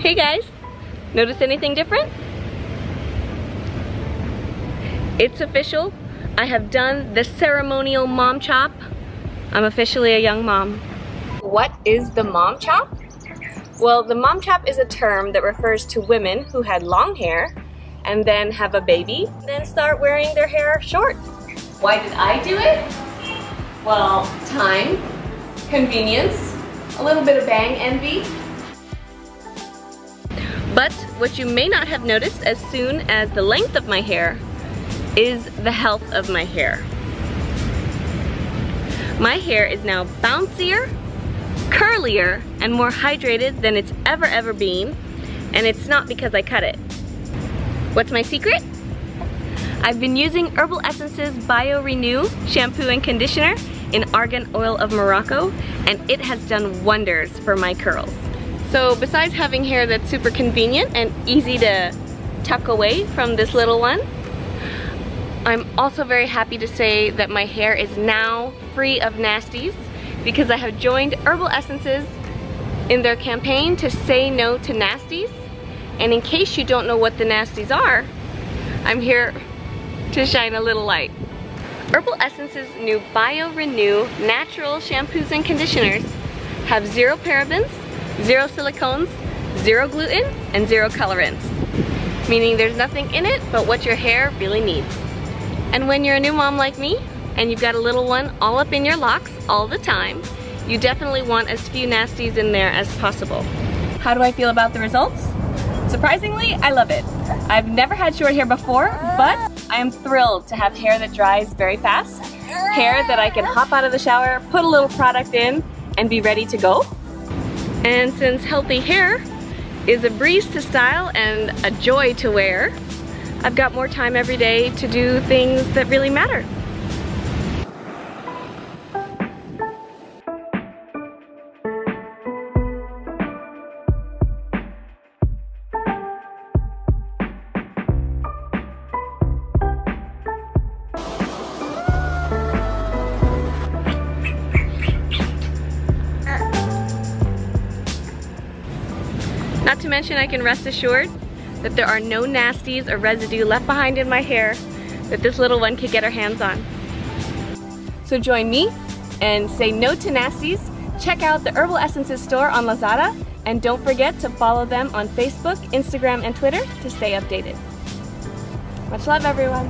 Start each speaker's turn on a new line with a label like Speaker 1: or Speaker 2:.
Speaker 1: Hey guys, notice anything different? It's official. I have done the ceremonial mom chop. I'm officially a young mom. What is the mom chop? Well, the mom chop is a term that refers to women who had long hair and then have a baby, and then start wearing their hair short. Why did I do it? Well, time, convenience, a little bit of bang envy, but what you may not have noticed as soon as the length of my hair is the health of my hair. My hair is now bouncier, curlier, and more hydrated than it's ever ever been, and it's not because I cut it. What's my secret? I've been using Herbal Essences Bio Renew shampoo and conditioner in Argan Oil of Morocco, and it has done wonders for my curls. So besides having hair that's super convenient and easy to tuck away from this little one, I'm also very happy to say that my hair is now free of nasties because I have joined Herbal Essences in their campaign to say no to nasties. And in case you don't know what the nasties are, I'm here to shine a little light. Herbal Essences new Bio Renew natural shampoos and conditioners have zero parabens, zero silicones, zero gluten, and zero colorants. Meaning there's nothing in it but what your hair really needs. And when you're a new mom like me, and you've got a little one all up in your locks all the time, you definitely want as few nasties in there as possible. How do I feel about the results? Surprisingly, I love it. I've never had short hair before, but I am thrilled to have hair that dries very fast, hair that I can hop out of the shower, put a little product in, and be ready to go. And since healthy hair is a breeze to style and a joy to wear, I've got more time every day to do things that really matter. Not to mention I can rest assured that there are no nasties or residue left behind in my hair that this little one could get her hands on. So join me and say no to nasties. Check out the Herbal Essences store on Lazada and don't forget to follow them on Facebook, Instagram, and Twitter to stay updated. Much love everyone.